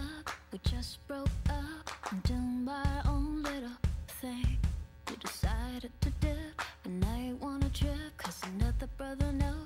up, we just broke up and done my own little thing. We decided to dip, and I wanna trip, cause another brother knows.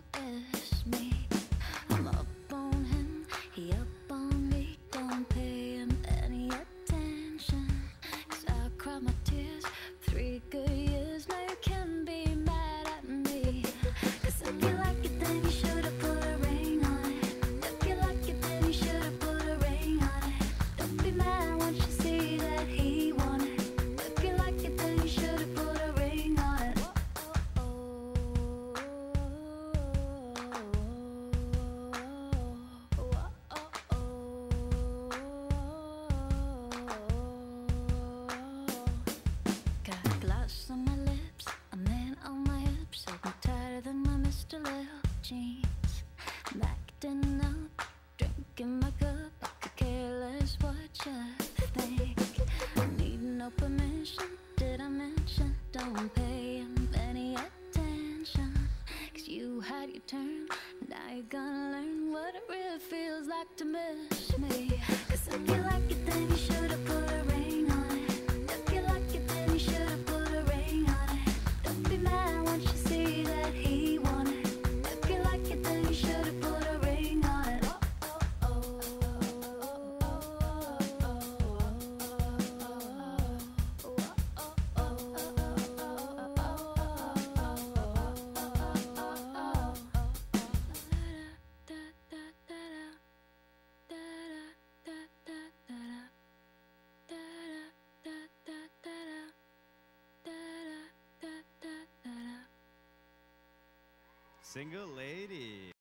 jeans, acting up, drinking my cup. I could care less what you think. Need no permission. Did I mention? Don't pay him any attention. Cause you had your turn. Now you're gonna learn what it really feels like to miss me. single lady.